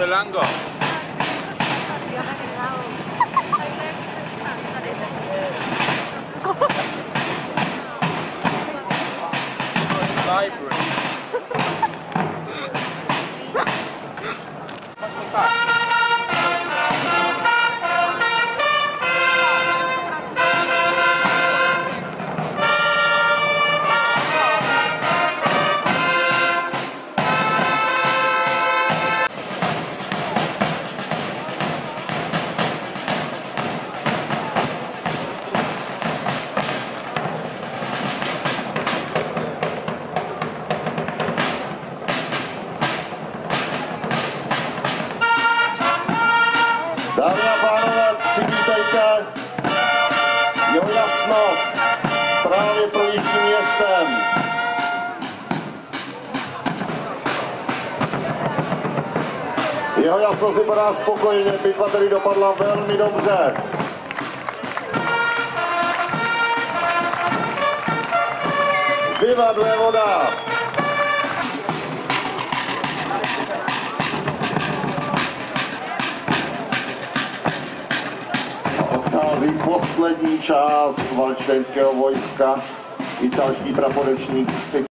Durango. Library. Dámy a pánové, přivítejte jeho jasnost právě projíždí městem. Jeho jasnost vypadá spokojeně, bitva tedy dopadla velmi dobře. Viva dvě voda! Odchází poslední část valčtenského vojska, italští praporečníci